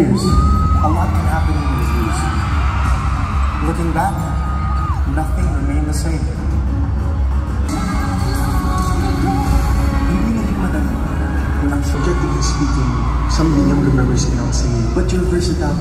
years, a lot can happen in these years. Looking back, nothing remained the same. Hindi naging madali. Walang Objectively speaking, some of the younger members in LCA, but you're versatile.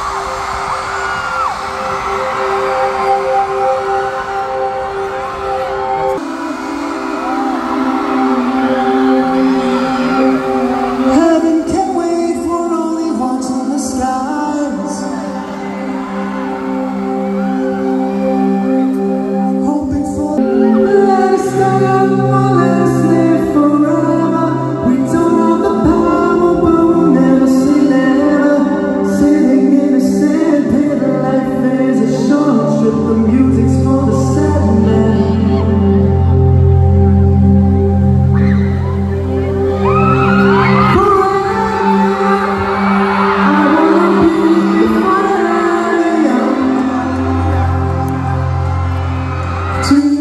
two.